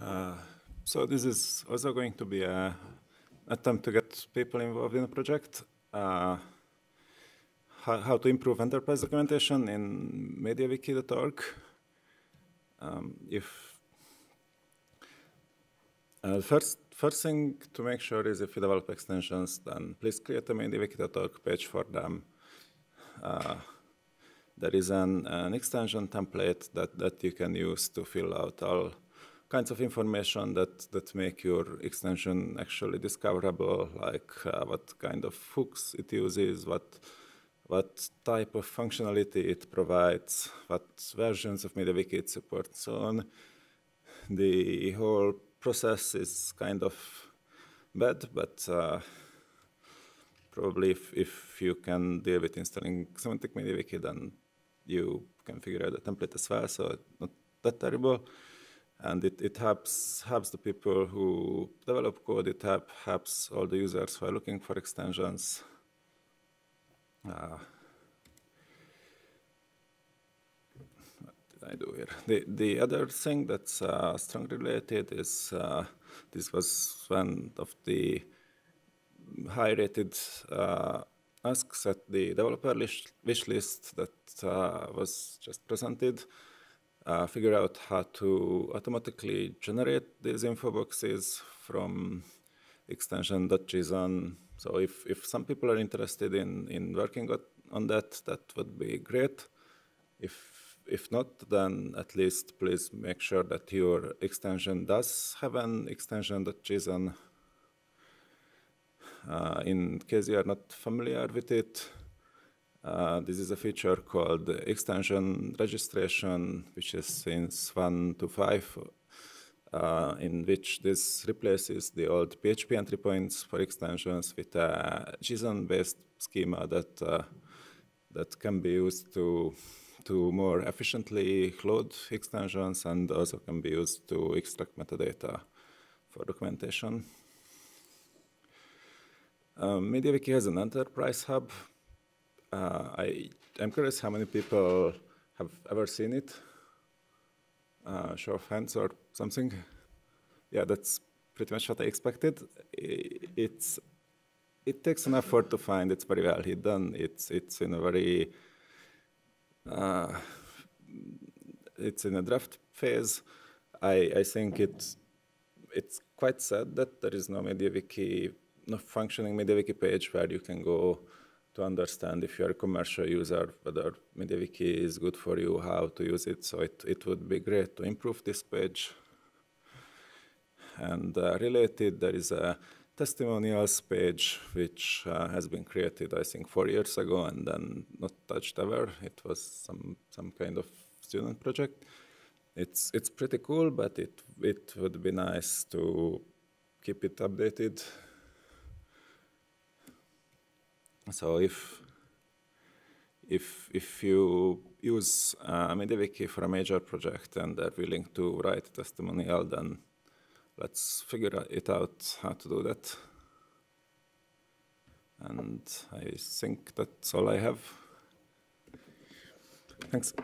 Uh, so this is also going to be an attempt to get people involved in the project. Uh, how, how, to improve enterprise documentation in MediaWiki.org. Um, if uh, first, first thing to make sure is if you develop extensions, then please create a MediaWiki.org page for them. Uh, there is an, an, extension template that, that you can use to fill out all kinds of information that, that make your extension actually discoverable, like uh, what kind of hooks it uses, what, what type of functionality it provides, what versions of MediaWiki it supports, so on. The whole process is kind of bad, but uh, probably if, if you can deal with installing semantic MediaWiki, then you can figure out the template as well, so not that terrible. And it, it helps, helps the people who develop code, it help, helps all the users who are looking for extensions. Uh, what did I do here? The, the other thing that's uh, strongly related is uh, this was one of the high-rated uh, asks at the developer wish list that uh, was just presented. Uh, figure out how to automatically generate these info boxes from extension.json. So if, if some people are interested in, in working on that, that would be great. If, if not, then at least please make sure that your extension does have an extension.json uh, in case you are not familiar with it, uh, this is a feature called extension registration, which is since 1 to 5, uh, in which this replaces the old PHP entry points for extensions with a JSON-based schema that, uh, that can be used to, to more efficiently load extensions and also can be used to extract metadata for documentation. Um, MediaWiki has an enterprise hub. Uh, I, am curious how many people have ever seen it. Uh, show of hands or something. Yeah, that's pretty much what I expected. It's it takes an effort to find. It's very well hidden. It's it's in a very uh, it's in a draft phase. I I think it's it's quite sad that there is no MediaWiki no functioning MediaWiki page where you can go to understand if you're a commercial user, whether MediaWiki is good for you, how to use it. So it, it would be great to improve this page. And uh, related, there is a testimonials page which uh, has been created, I think, four years ago and then not touched ever. It was some, some kind of student project. It's, it's pretty cool, but it, it would be nice to keep it updated so if if if you use uh, MediaWiki for a major project and are willing to write a testimonial, then let's figure it out how to do that. And I think that's all I have. Thanks.